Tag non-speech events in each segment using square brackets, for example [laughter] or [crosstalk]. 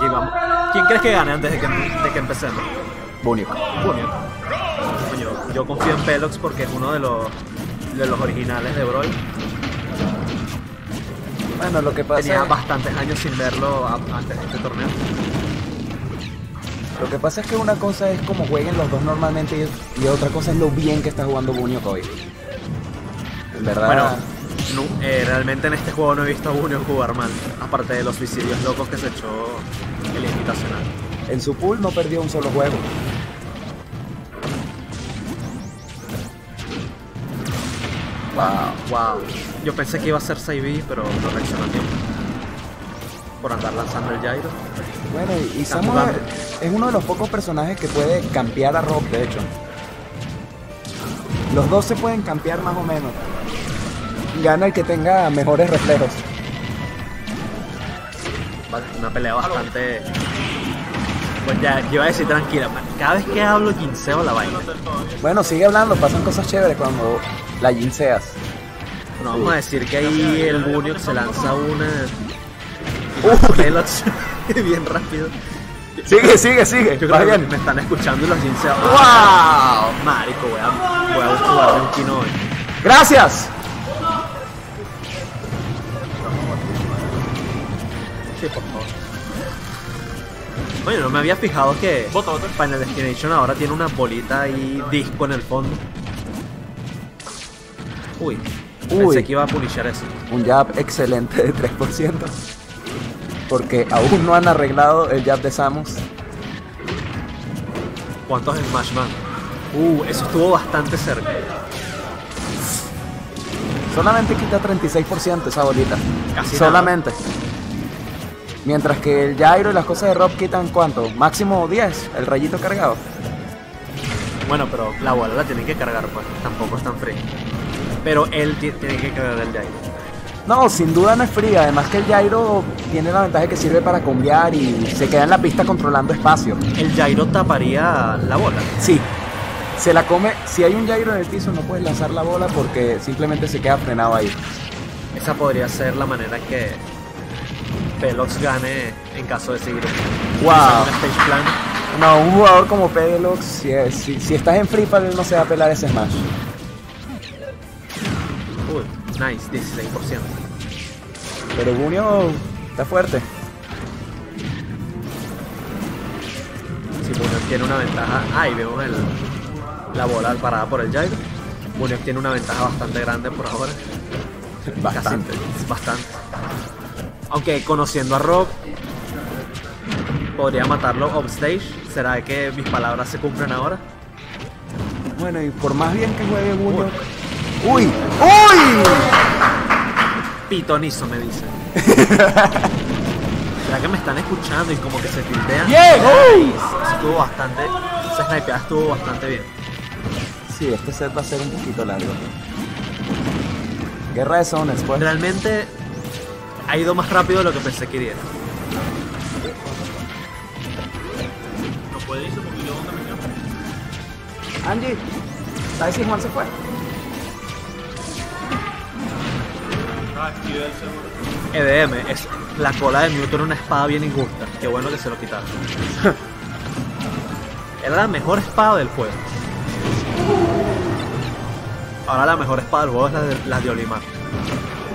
Y vamos. ¿Quién crees que gane antes de que, de que empecemos? Bunio. Bunio. Coño, yo confío en Pelox porque es uno de los, de los originales de Brawl. Bueno, lo que pasa Tenía es, bastantes años sin verlo a- antes de este torneo. lo que pasa es que una cosa es como jueguen los dos normalmente y, y otra cosa es lo bien que está jugando Bunio hoy. Verdad. Bueno, nu- eh, realmente en este juego no he visto a Bunio jugar mal. Aparte de los suicidios locos que se echó el invitacional. En su pool no perdió un solo juego. Wow. Wow. Yo pensé que iba a ser Saibi, pero no reaccionó a tiempo. Por andar lanzando el Gyro. Bueno, y, Samus es uno de los pocos personajes que puede campear a Rob, de hecho. Los dos se pueden campear más o menos. Gana el que tenga mejores reflejos. Una pelea bastante. Pues ya, yo iba a decir tranquila, cada vez que hablo ginseo la vaina. Bueno, sigue hablando, pasan cosas chéveres cuando la jinseas. No, vamos a decir que ahí el Bunio se lanza una. Pelots [laughs] bien rápido. Sigue, sigue, sigue. Yo creo que me están escuchando y los ginseos. ¡Wow! Marico, voy a, voy a jugar un kino hoy. ¡Gracias! Sí, por favor. Oye, no me había fijado que Bota, bota. Final Destination ahora tiene una bolita y disco en el fondo. Uy, Uy. pensé que iba a punishar eso. Un jab excelente de 3%. Porque aún no han arreglado el jab de Samus. ¿Cuántos Smash Man? Uh, eso estuvo bastante cerca. Solamente quita 36% esa bolita. Casi Solamente. Mientras que el gyro y las cosas de Rob quitan cuánto? Máximo 10, el rayito cargado. Bueno, pero la bola la tienen que cargar, pues. Tampoco es tan free. Pero él ti- tiene que cargar el Gyro. No, sin duda no es fría. Además que el gyro tiene la ventaja que sirve para cambiar y se queda en la pista controlando espacio. El Gyro taparía la bola. Sí, se la come. Si hay un gyro en el piso no puedes lanzar la bola porque simplemente se queda frenado ahí. Esa podría ser la manera que Pelox gane en caso de seguir Wow. plan. No, un jugador como Pedelox, si, si, si estás en Free Fire, él no se va a pelar ese Smash. Uy, nice, 16%. Pero Bunio está fuerte. Si Munoz tiene una ventaja. Ahí vemos el, la bola parada por el Gyro. Munoz tiene una ventaja bastante grande por ahora. Bastante. Casi- bastante. Aunque conociendo a Rob, podría matarlo offstage. ¿Será que mis palabras se cumplen ahora? Bueno, y por más bien que juegue Bunio. ¡Uy! ¡Uy! Pitonizo me dice. [laughs] ¿Será que me están escuchando y como que se tildean? ¡Bien! Estuvo bastante. Esa snipeada estuvo bastante bien. Sí, este set va a ser un poquito largo. Guerra de zonas, pues. Realmente ha ido más rápido de lo que pensé que iría. No puede irse porque yo donde me quedo. Angie, ¿sabes si Juan se fue? Ah, el seguro. EDM, es la cola de Mewtwo era una espada bien injusta. Qué bueno que se lo quitaron. [laughs] Era la mejor espada del juego. Ahora la mejor espada del juego es la de, la de Olimar.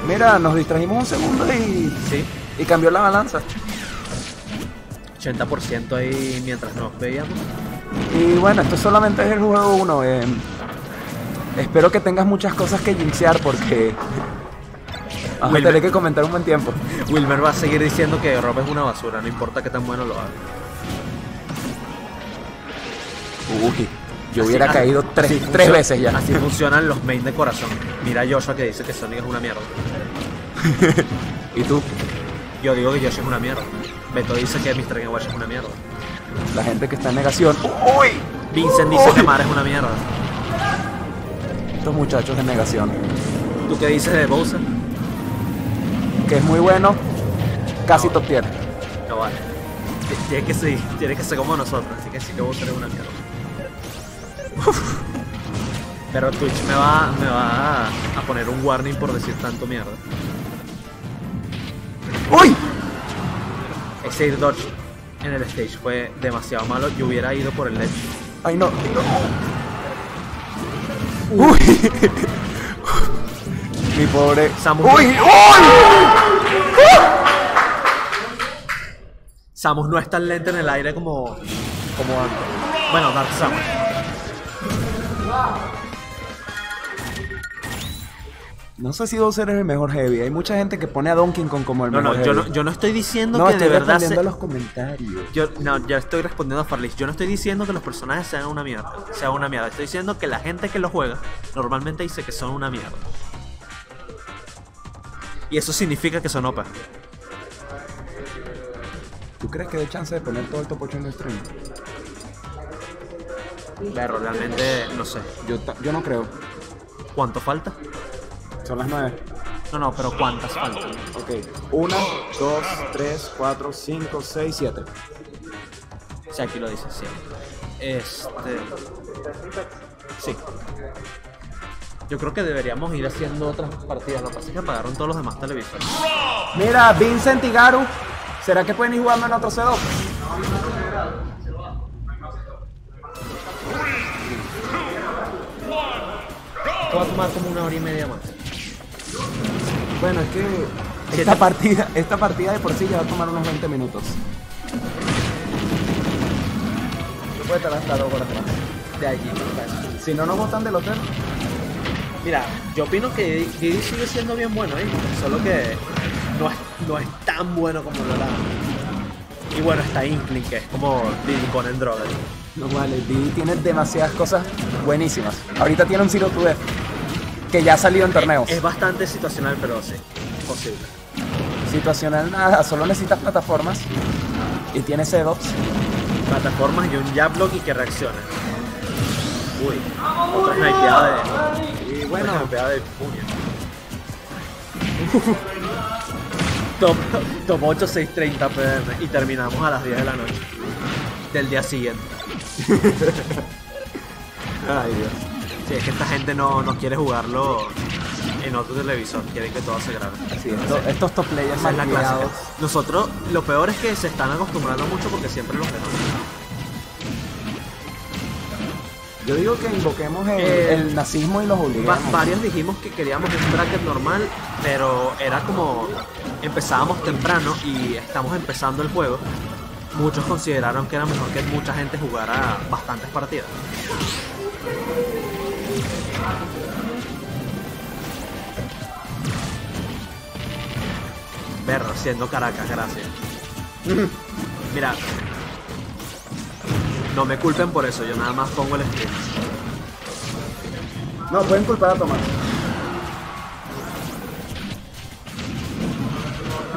Mira, nos distrajimos un segundo y, Sí, y cambió la balanza. 80% ahí mientras nos veíamos. Y bueno, esto solamente es el juego 1. espero que tengas muchas cosas que jinxear porque a Wilmer. tener que comentar un buen tiempo. Wilmer va a seguir diciendo que Rob es una basura, no importa qué tan bueno lo haga. Uy, yo Así- hubiera así- caído tres, tres veces ya. Así funcionan los main de corazón. Mira a Joshua que dice que Sonic es una mierda. [laughs] Y tú, Yo digo que Josh es una mierda. Beto dice que Mr. Game Watch es una mierda. la gente que está en negación. Uy, Vincent dice Uy. que Mara es una mierda. estos muchachos de negación. ¿Tú qué dices de Bowser? Que es muy bueno, casi top tier. No vale. Tiene que ser, tiene que ser como nosotros, así que sí que Bowser es una mierda. Pero Twitch me va, me va a poner un warning por decir tanto mierda. ¡Uy! Ese air dodge en el stage fue demasiado malo. Yo hubiera ido por el ledge. ¡Ay, no! ¡Uy! [laughs] Mi pobre... Samus. ¡Uy! ¡Uy! Samus no es tan lenta en el aire como, como antes. Bueno, Dark Samus. No sé si Bowser es el mejor heavy. Hay mucha gente que pone a Donkey Kong como el No, mejor no, yo heavy. no, yo no estoy diciendo No, que estoy de verdad respondiendo se- a los comentarios. Yo, no, ya estoy respondiendo a Farlis. Yo no estoy diciendo que los personajes sean una mierda. Sean una mierda. Estoy diciendo que la gente que lo juega normalmente dice que son una mierda. Y eso significa que son OP. ¿Tú crees que hay chance de poner todo el top 8 en el stream? Pero realmente no sé. Yo, yo no creo. ¿Cuánto falta? Son las 9. No, no, pero ¿cuántas faltan? Ok. 1, 2, 3, 4, 5, 6, 7. Sí, aquí lo dice, sí. Este. Sí. Yo creo que deberíamos ir haciendo otras partidas. Lo que pasa es que apagaron todos los demás televisores. Mira, Vincent y Garu. ¿Será que pueden ir jugando en otro C2? Esto va a tomar como una hora y media más. Bueno, es que esta partida, esta partida de por sí ya va a tomar unos 20 minutos. No puede tardar hasta dos horas más. De allí. Si no nos botan del hotel, Mira, yo opino que Didi sigue siendo bien bueno, ¿eh? Solo que no es, no es tan bueno como lo era. Y bueno, está Inkling, que es como Didi con el droga. no vale, Didi tiene demasiadas cosas buenísimas. Ahorita tiene un Zero to Death que ya ha salido en torneos. Es bastante situacional, pero sí, posible. Situacional nada, solo necesitas plataformas y tiene setups. Plataformas y un jab block y que reaccione. Uy, otra snipeada de. Y bueno, otra de puño. [laughs] top, top 8, 6.30 pm. Y terminamos a las 10 de la noche. Del día siguiente. [laughs] ay Dios. Sí, es que esta gente no, no quiere jugarlo en otro televisor, quieren que todo se grabe. Sí, esto- estos top players es la. Nosotros, lo peor es que se están acostumbrando mucho porque siempre los vemos. Yo digo que invoquemos el, Eh, el nazismo y los obligamos. varios dijimos que queríamos un bracket normal, pero era como empezábamos temprano y estamos empezando el juego. Muchos consideraron que era mejor que mucha gente jugara bastantes partidas. Berro, siendo Caracas, gracias. [laughs] Mira, no me culpen por eso, yo nada más pongo el stream. No, pueden culpar a Tomás.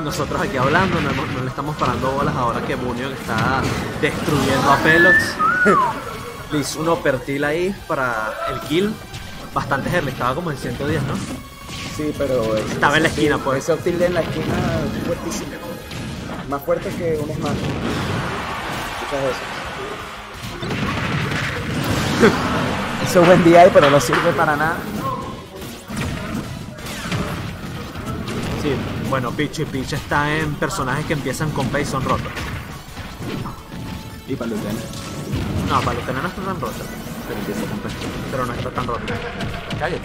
Nosotros aquí hablando, no, le estamos parando bolas ahora que Bunio está destruyendo a Pelox. [laughs] Le hizo un opertil ahí para el kill. Bastante early, estaba como en 110, ¿no? Sí, pero... ese- Estaba en la esquina, pues. Ese optil en la esquina es fuertísimo. Más fuerte que un Smash. Muchas veces. [laughs] Eso es buen día, pero no sirve para nada. Sí, bueno, Peach y Peach está en personajes que empiezan con P y son rotos. Y para Lutena. No, para los no está tan roto, empieza pero no está tan roto. Cállate.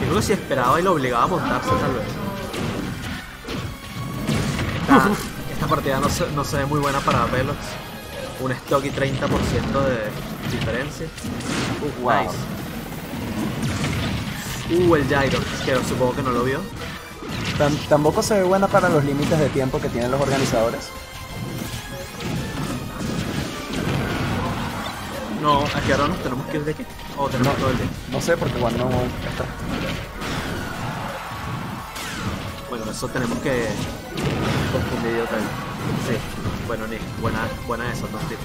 Yo creo que si esperaba y lo obligaba a montarse tal vez. Esta, esta partida no se, no se ve muy buena para Velox. Un stock y 30% de diferencia. Uh, wow. Nice. Uh, el Gyro, que supongo que no lo vio. Tam- tampoco se ve buena para los límites de tiempo que tienen los organizadores. No, ¿a qué hora nos tenemos que ir de aquí? O tenemos No. todo el día. No sé, porque igual no está. Bueno, eso tenemos que confundir otra vez. Sí, bueno, Nick, buena, buena esa, dos tips.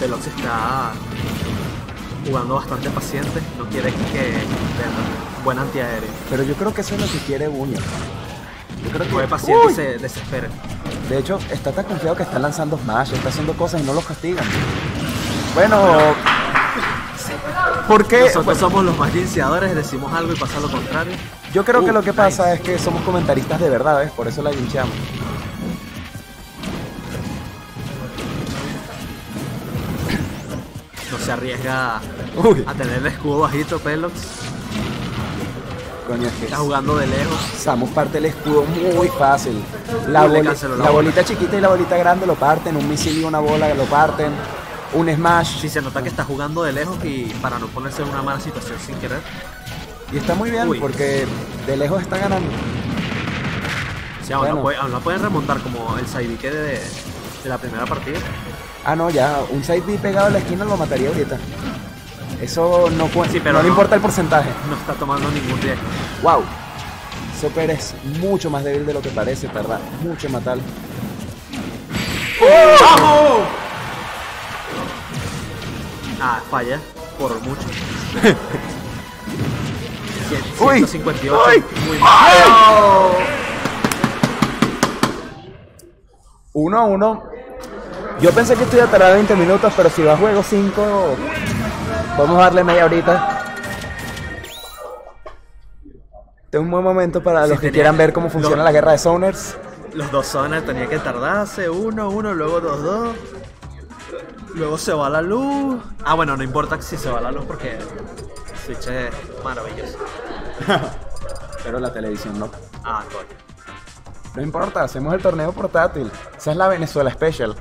Velox está jugando bastante paciente, no quiere que tenga buen antiaéreo. Pero yo creo que eso es lo que quiere Buño. Yo creo que Juegue paciente Uy, y se desespere. De hecho, está tan confiado que está lanzando Smash, está haciendo cosas y no los castigan. Bueno, ¿por qué? Nosotros somos los más iniciadores, decimos algo y pasa lo contrario. Yo creo que lo que pasa nice. es que somos comentaristas de verdad, ¿ves? Por eso la linchamos. Se arriesga Uy, a tener el escudo bajito, Pelox. coño, es que Está jugando de lejos. Samus parte el escudo muy fácil. La, boli- la bolita chiquita y la bolita grande lo parten, un misil y una bola lo parten, un smash. Sí, se nota que está jugando de lejos y para no ponerse en una mala situación sin querer. Y está muy bien Uy. porque de lejos está ganando. Sí, aún, Bueno. la puede- aún la pueden remontar como el Saidique de, de la primera partida. Ah, no, ya, un side B pegado a la esquina lo mataría ahorita. Eso no, cu- Sí, pero no le importa el porcentaje. No está tomando ningún riesgo. Wow. Super es mucho más débil de lo que parece, ¿verdad? Mucho más tal. Ah, falla por mucho. Cien- [laughs] Uy. 158. Uy. Muy mal. Uno a uno. Yo pensé que esto iba a tardar 20 minutos, pero si va a juego 5, vamos a darle media horita. Este es un buen momento para Sí, los que quieran ver cómo funciona la guerra de Zoners. Los dos zonas tenía que tardarse. Uno, uno, luego dos, dos. Luego se va la luz. Ah, bueno, no importa si se va la luz porque Switch es maravilloso. [laughs] Pero la televisión no. Ah, coño. No importa, hacemos el torneo portátil. Esa es la Venezuela Special.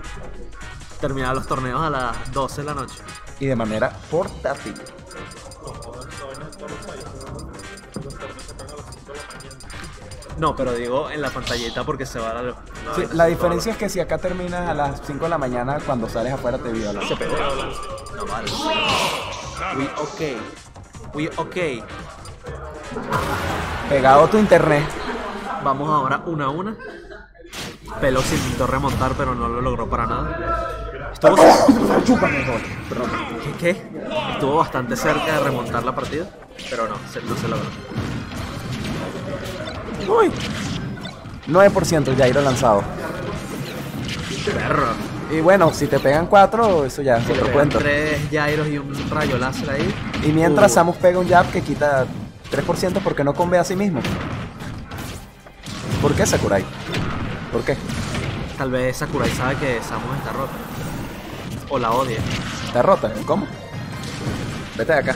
Terminar los torneos a las 12 de la noche. Y de manera portátil. No, pero digo en la pantallita porque se va la luz. No, Sí, la diferencia es que si acá terminas a las 5 de la mañana, cuando sales afuera te violan. No vale. We okay. We okay. Pegado tu internet. Vamos ahora una a una. Pelox intentó remontar, pero no lo logró para nada. Estuvo, ¿Qué, qué? Estuvo bastante cerca de remontar la partida, pero no, se, no se logró. Uy. 9% Jairo lanzado. Perro. Y bueno, si te pegan 4, eso ya otro pegan cuento. tres gyros y un rayo láser ahí. Y mientras uh, Samus pega un jab que quita 3% porque no conve a sí mismo. ¿Por qué Sakurai? ¿Por qué? Tal vez Sakurai sabe que Samus está rota. O la odia. ¿Está rota? ¿Cómo? Vete de acá.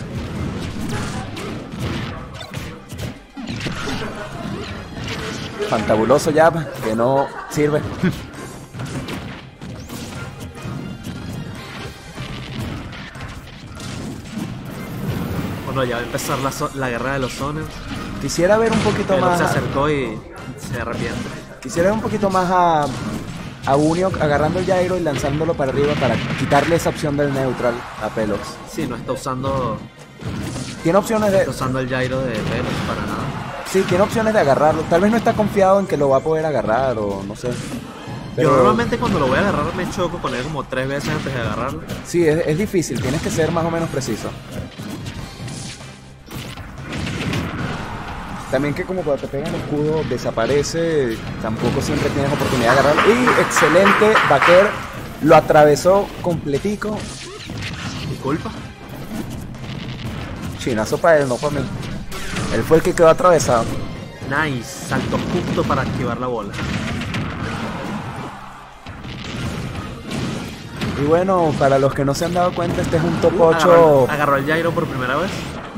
Fantabuloso jab que no sirve. [laughs] Bueno, ya va a empezar la, guerra de los zones. Quisiera ver un poquito más. se acercó y se arrepiente. Quisiera ver un poquito más a, a Unio agarrando el gyro y lanzándolo para arriba para quitarle esa opción del neutral a Pelox. Sí, no está usando, Tiene opciones de. está usando el gyro de Pelox para nada. Sí, tiene opciones de agarrarlo. Tal vez no está confiado en que lo va a poder agarrar o no sé. Pero Yo normalmente cuando lo voy a agarrar me choco con él como tres veces antes de agarrarlo. Sí, es, es difícil, tienes que ser más o menos preciso. También que como cuando te pegan el escudo desaparece, tampoco siempre tienes oportunidad de agarrarlo. Y excelente, Baker lo atravesó completico. Disculpa. Chinazo para él, no para mí. Él fue el que quedó atravesado. Nice, salto justo para activar la bola. Y bueno, para los que no se han dado cuenta, este es un top Uh, 8 agarró, agarró el gyro por primera vez.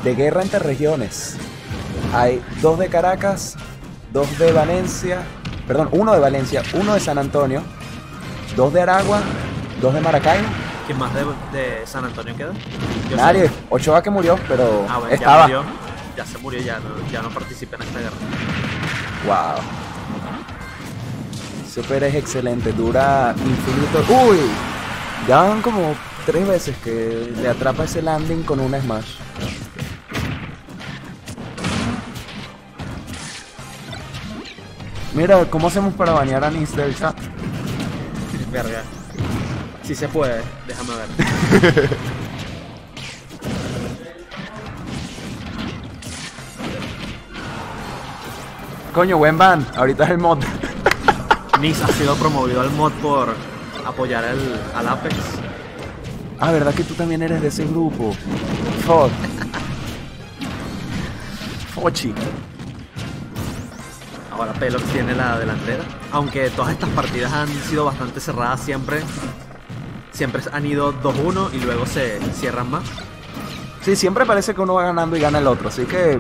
de guerra entre regiones. Hay dos de Caracas, dos de Valencia, perdón, uno de Valencia, uno de San Antonio, dos de Aragua, dos de Maracay. ¿Quién más de, de San Antonio queda? Yo sé. Nadie, Ochoa que murió, pero Ah, bueno, ya estaba. murió. Ya se murió, ya no, ya no participa en esta guerra. Wow. Super es excelente, dura infinito. Uy, ya van como tres veces que le atrapa ese landing con una smash. Mira, ¿cómo hacemos para banear a Nis del chat? Verga. Si se puede, déjame ver. [laughs] Coño, buen ban, ahorita es el mod. [laughs] Nis ha sido promovido al mod por apoyar el, al Apex. Ah, ¿verdad que tú también eres de ese grupo? Fuck. [laughs] Fochi. Ahora Pelox tiene la delantera. Aunque todas estas partidas han sido bastante cerradas siempre. Siempre han ido 2-1 y luego se cierran más. Sí, siempre parece que uno va ganando y gana el otro, así que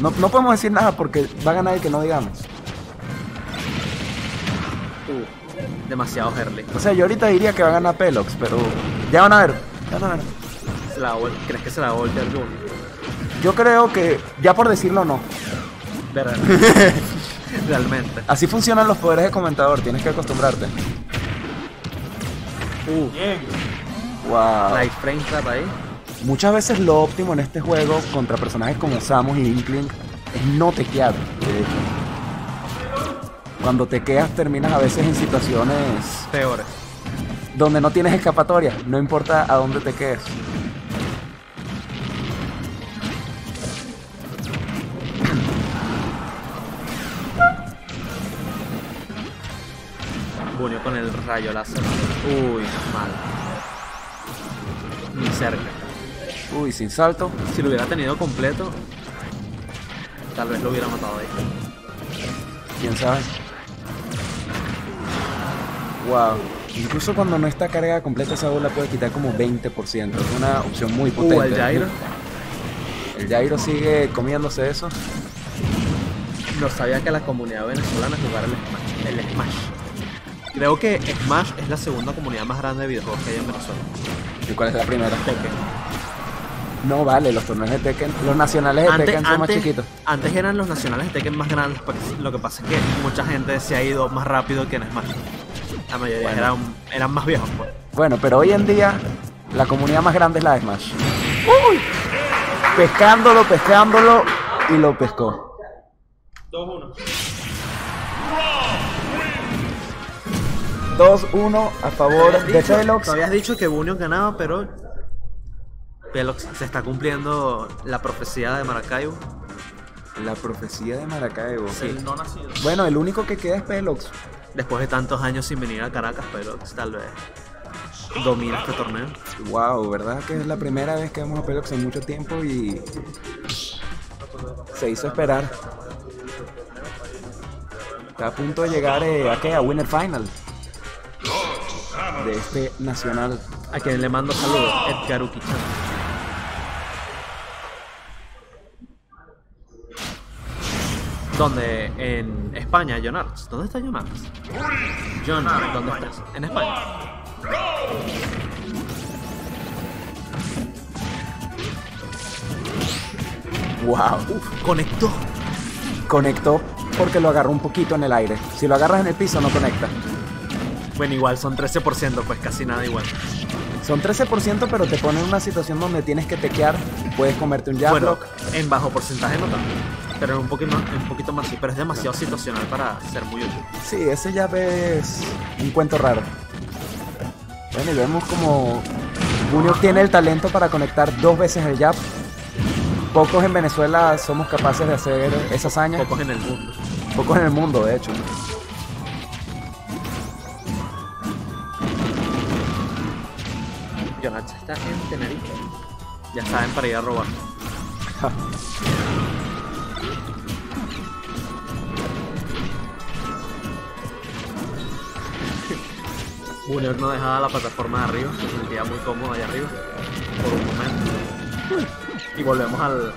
no, no podemos decir nada porque va a ganar el que no digamos. Uh, demasiado early. O sea, yo ahorita diría que va a ganar Pelox, pero ya van a ver. Ya van a ver. Se la ¿Crees que se la va a voltear Jun? Yo creo que, ya por decirlo, no. Ver- [laughs] Realmente. Así funcionan los poderes de comentador, tienes que acostumbrarte. Uh, Bien. Wow. Frame trap ahí. Muchas veces lo óptimo en este juego contra personajes como Samus y Inkling es no tequear. de hecho. Cuando tequeas terminas a veces en situaciones Peores. donde no tienes escapatoria, no importa a dónde te quedes. El rayo láser. Uy, mal. Ni cerca. Uy, sin salto. Si lo hubiera tenido completo, tal vez lo hubiera matado ahí. quién sabe. Wow. Incluso cuando no está cargada completa esa bola puede quitar como 20%. Es una opción muy potente. Uh, el Jairo. El Jairo sigue comiéndose eso. No sabía que la comunidad venezolana jugara el Smash. El Smash. Creo que Smash es la segunda comunidad más grande de videojuegos que hay en Venezuela. ¿Y cuál es la primera? Tekken. No vale, los torneos de Tekken, los nacionales de Antes, Tekken son más chiquitos. antes eran los nacionales de Tekken más grandes, porque lo que pasa es que mucha gente se ha ido más rápido que en Smash. La mayoría Bueno. eran, eran más viejos. Pues. Bueno, pero hoy en día la comunidad más grande es la de Smash. ¡Uy! Pescándolo, pescándolo y lo pescó. 2-1. 2-1 a favor de dicho- Pelox. habías dicho que Bunio ganaba, pero Pelox se está cumpliendo la profecía de Maracaibo. La profecía de Maracaibo. Sí. El no nacido. Bueno, el único que queda es Pelox. Después de tantos años sin venir a Caracas, Pelox tal vez domina este torneo. Wow, ¿verdad? Que es la primera vez que vemos a Pelox en mucho tiempo y se hizo esperar. Está a punto de llegar eh, ¿a qué? a Winner Final de este nacional. A quien le mando saludos, Edgar Ukichan. ¿Dónde? En España, John Arts. ¿Dónde está John Arts? John, ¿dónde estás? En España. Wow. Uf, conectó. Conectó porque lo agarró un poquito en el aire. Si lo agarras en el piso no conecta. Bueno, igual son 13%, pues casi nada igual. Son 13% pero te pone en una situación donde tienes que tequear y puedes comerte un jab Bueno, block. en bajo porcentaje no tanto. Pero un poquito, un poquito más sí, pero es demasiado situacional para ser muy útil. Sí, ese jab es un cuento raro. Bueno, y vemos como Bunio tiene el talento para conectar dos veces el jab. Pocos en Venezuela somos capaces de hacer esa hazaña. Pocos en el mundo. Pocos en el mundo, de hecho. Arts está en Tenerife. Ya saben para ir a robar. [laughs] Junior no dejaba la plataforma de arriba, se sentía muy cómodo allá arriba por un momento. Y volvemos al.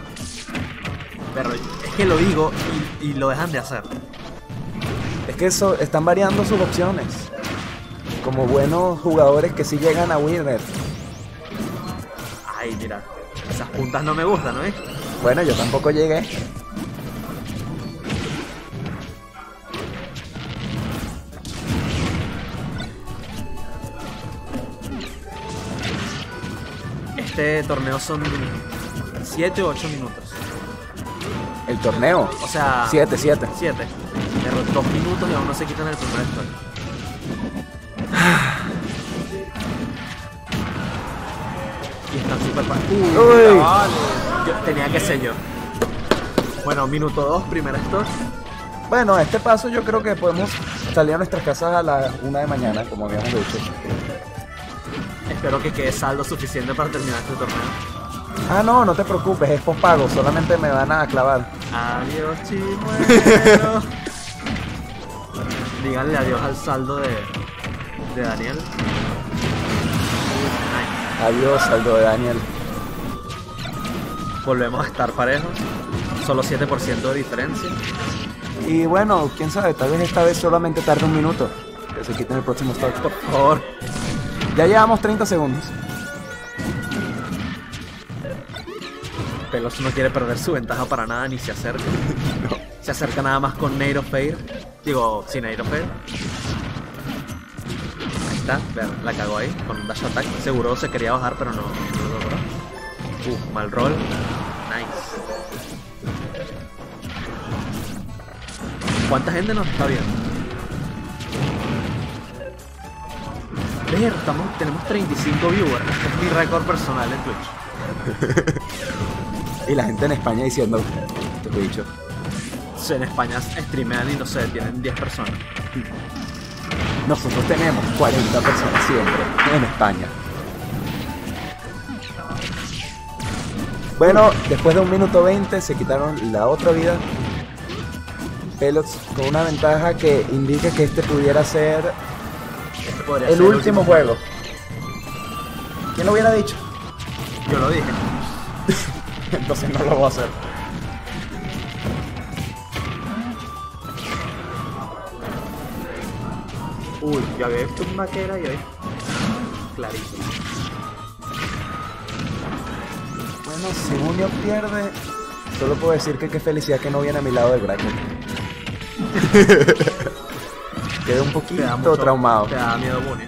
Pero es que lo digo y, y lo dejan de hacer. Es que eso, están variando sus opciones. Como buenos jugadores que sí llegan a Winner. Puntas no me gustan, ¿no es? Bueno, yo tampoco llegué. Este torneo son 7 o 8 minutos. El torneo. O sea, 7, 7. 7. Pero 2 minutos y aún no se quitan el primer stock. Están súper Uy. Yo- tenía que ser yo. Bueno, minuto 2, primer stock. Bueno, a este paso yo creo que podemos salir a nuestras casas a la una de mañana, como habíamos dicho. Espero que quede saldo suficiente para terminar este torneo. Ah, no, no te preocupes, es pago, solamente me van a clavar. Adiós, chimuelo. [laughs] Díganle adiós al saldo de, de Daniel. Adiós, saldo de Daniel. Volvemos a estar parejos. Solo 7% de diferencia. Y bueno, quién sabe, tal vez esta vez solamente tarde un minuto. Que se quiten el próximo stock. Por favor. Ya llevamos 30 segundos. Pelos no quiere perder su ventaja para nada ni se acerca. [laughs] Se acerca nada más con Nairo Fair. Digo, sin Nairo Fair. Está, la cagó ahí con un dash attack. Seguro se quería bajar, pero no, no lo logró. Uh, mal roll. Nice. ¿Cuánta gente nos está viendo? Ver, estamos, tenemos 35 viewers. Este es mi récord personal en Twitch. [laughs] Y la gente en España diciendo, te he dicho. En España streamean y no sé, tienen 10 personas. Nosotros tenemos 40 personas siempre en España. Bueno, después de un minuto 20 se quitaron la otra vida. Pelots con una ventaja que indica que este pudiera ser Este el ser último juego. ¿Quién lo hubiera dicho? Yo lo dije. [laughs] Entonces no lo voy a hacer. Uy, yo había visto un vaquera y hoy. Clarito. Bueno, si Bunio pierde, solo puedo decir que qué felicidad que no viene a mi lado del bracket. [laughs] Quedé un Te poquito mucho- traumado. Te da miedo Bunny.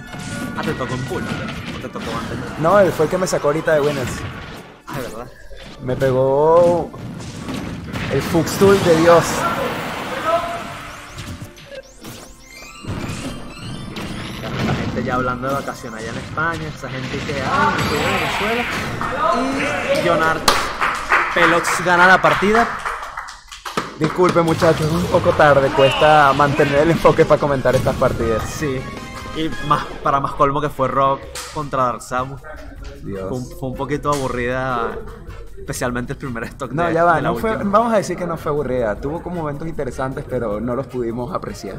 Ah, te tocó en pool. O te tocó antes. No, él fue el que me sacó ahorita de Winners. Ah, de verdad. Me pegó el Fuxtool de Dios. Hablando de vacaciones allá en España. Esa gente que, ay, me fui Venezuela. Y Jonart Pelox gana la partida. Disculpe muchachos, es un poco tarde, cuesta mantener el enfoque para comentar estas partidas. Sí. Y más, para más colmo que fue Rock contra Dark Samus. Dios. Fue un, fue un poquito aburrida, especialmente el primer stock No, de, ya va, de la no fue- vamos a decir que no fue aburrida. Tuvo como momentos interesantes, pero no los pudimos apreciar.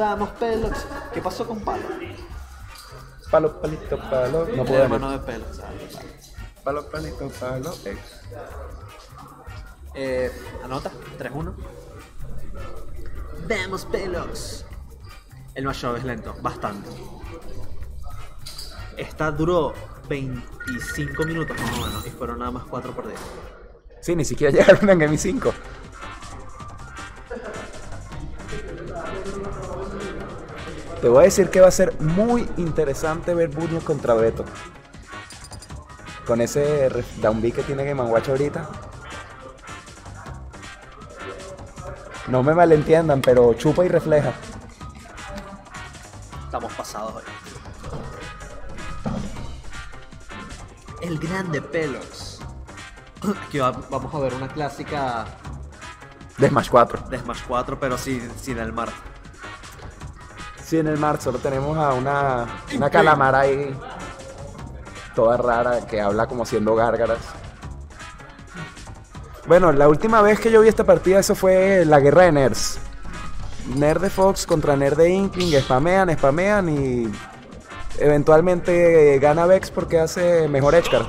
Vamos, Pelox. ¿Qué pasó con Palo? Palo, palito, palo. No puedo hermano de Pelox. Palo, palito, palo. Eh. Eh, anota, 3-1. Vamos, Pelox. El matchup es lento, bastante. Esta duró 25 minutos más o menos y fueron nada más 4 por día. Sí, ni siquiera [laughs] llegaron en Game 5. Te voy a decir que va a ser muy interesante ver Bunio contra Beto. Con ese down B que tiene Game Watch ahorita. No me malentiendan, pero chupa y refleja. Estamos pasados hoy. El grande Pelox. [clears throat] Aquí va- vamos a ver una clásica De Smash 4. de Smash 4, pero sin, sin el mar. Sí, en el mar solo tenemos a una, una calamar ahí. Toda rara que habla como siendo gárgaras. Bueno, la última vez que yo vi esta partida, eso fue la guerra de nerds. Nerd de Fox contra Nerd de Inkling, spamean, spamean y eventualmente gana Vex porque hace mejor Edgeguard.